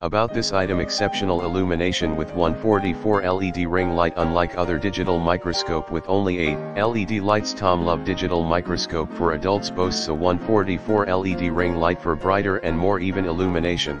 About this item exceptional illumination with 144 LED ring light unlike other digital microscope with only 8 LED lights TOMLOV digital microscope for adults boasts a 144 LED ring light for brighter and more even illumination.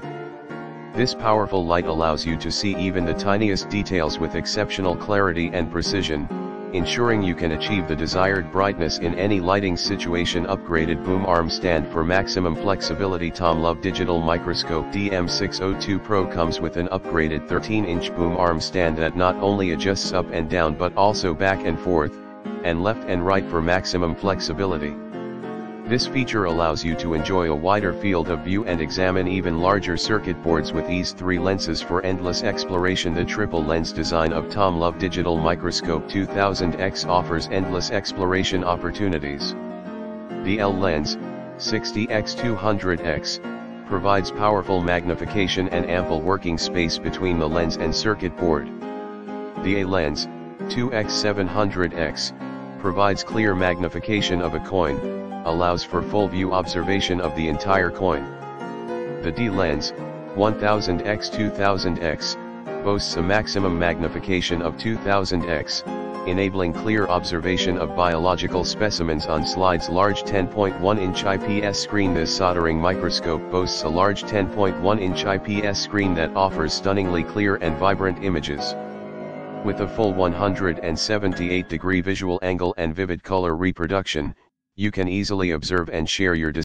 This powerful light allows you to see even the tiniest details with exceptional clarity and precision, ensuring you can achieve the desired brightness in any lighting situation upgraded boom arm stand for maximum flexibility TOMLOV Digital Microscope DM602 Pro comes with an upgraded 13-inch boom arm stand that not only adjusts up and down but also back and forth, and left and right for maximum flexibility. This feature allows you to enjoy a wider field of view and examine even larger circuit boards with these three lenses for endless exploration. The triple lens design of TOMLOV Digital Microscope 2000X offers endless exploration opportunities. The L lens, 60x200x, provides powerful magnification and ample working space between the lens and circuit board. The A lens, 2x700x, provides clear magnification of a coin, allows for full view observation of the entire coin. The D lens, 1000x2000x, boasts a maximum magnification of 2000x, enabling clear observation of biological specimens on slides large 10.1 inch IPS screen This soldering microscope boasts a large 10.1 inch IPS screen that offers stunningly clear and vibrant images. With a full 178 degree visual angle and vivid color reproduction, you can easily observe and share your